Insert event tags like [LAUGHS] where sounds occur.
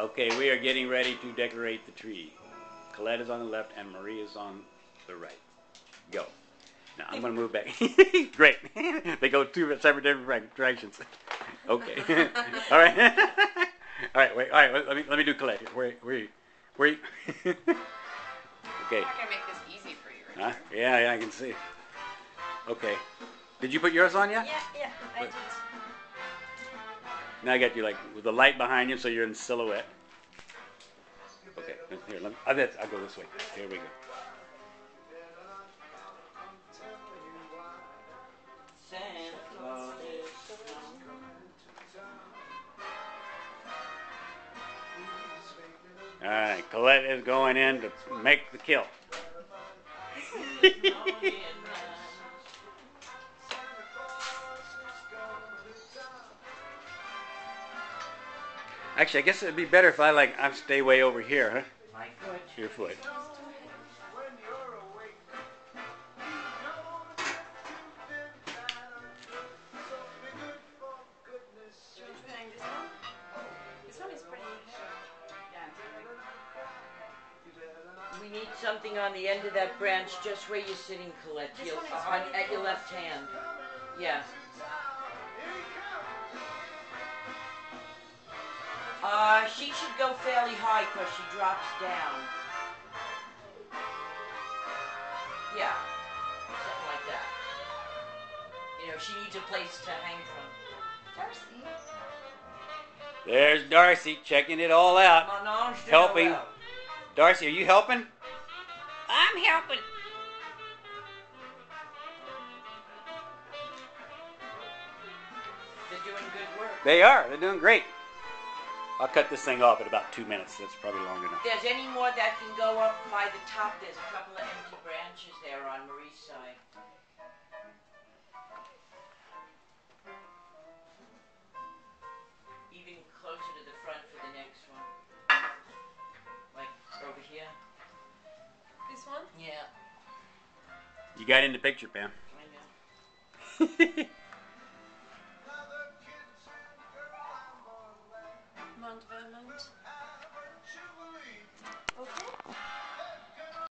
Okay, we are getting ready to decorate the tree. Colette is on the left and Marie is on the right. Go. Now I'm gonna move back. [LAUGHS] Great. [LAUGHS] they go two separate different directions. Okay. [LAUGHS] all right. all right. Wait. All right. Let, me let me do Colette. here. Where where you- where you- Okay. I'm not gonna make this easy for you, Huh? Richard. Yeah, yeah, I can see. Okay. Did you put yours on yet? Yeah, yeah, I Wait. did. Now I got you like with the light behind you, so you're in silhouette. Okay, here, let me, oh, I'll, I'll go this way. Here we go. All right, Colette is going in to make the kill. [LAUGHS] Actually, I guess it'd be better if I like I stay way over here, huh? My foot. Your foot. We hang this one? This one is pretty. Yeah. We need something on the end of that branch, just where you're sitting, Colette. This Your- one is on, at your left hand. Yeah. Uh, she should go fairly high because she drops down. Yeah. Something like that. You know, she needs a place to hang from. Darcy. There's Darcy checking it all out. Come on, on, Helping. out. Darcy, are you helping? I'm helping. They're doing good work. They are. They're doing great. I'll cut this thing off at about two minutes. That's probably long enough. If there's any more that can go up by the top, there's a couple of empty branches there on Marie's side. Even closer to the front for the next one. Like over here. This one? Yeah, You got in the picture, Pam. I know. [LAUGHS] environment